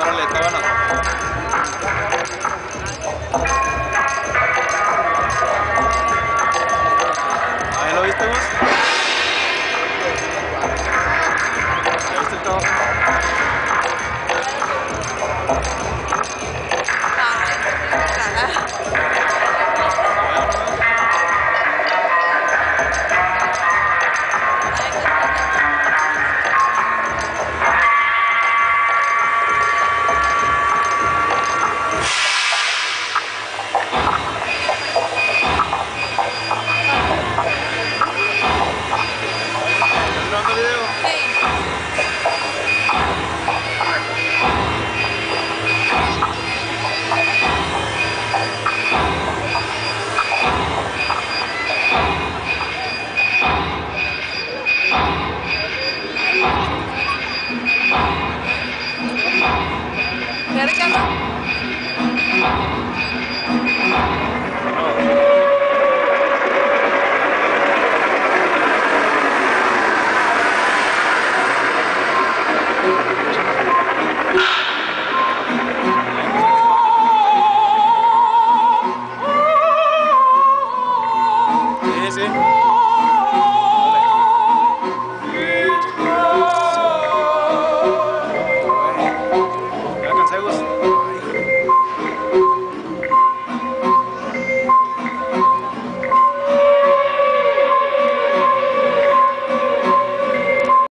Órale, está bueno. ¿Ahí lo viste vos? see?